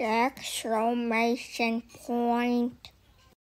exclamation point.